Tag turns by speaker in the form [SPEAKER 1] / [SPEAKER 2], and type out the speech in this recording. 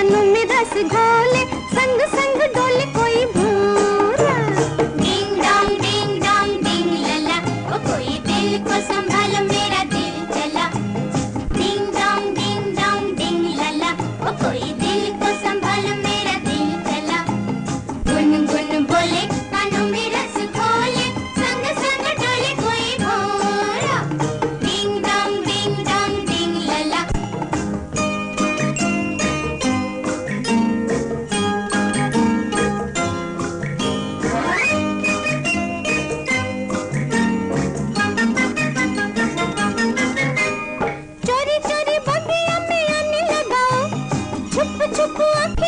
[SPEAKER 1] कानों में रस संग छुप छुप